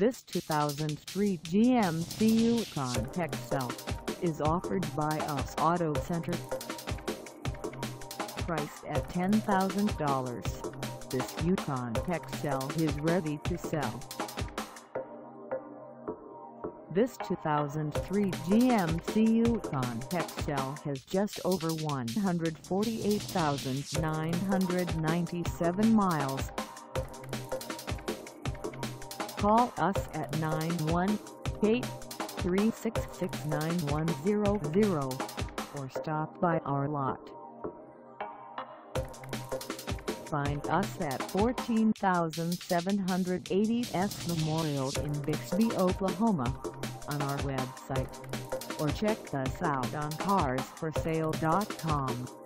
This 2003 GMC Yukon XL is offered by Us Auto Center. Priced at $10,000, this Yukon XL is ready to sell. This 2003 GMC Yukon XL has just over 148,997 miles. Call us at 918-366-9100 or stop by our lot. Find us at 14780 S Memorial in Bixby, Oklahoma on our website or check us out on carsforsale.com.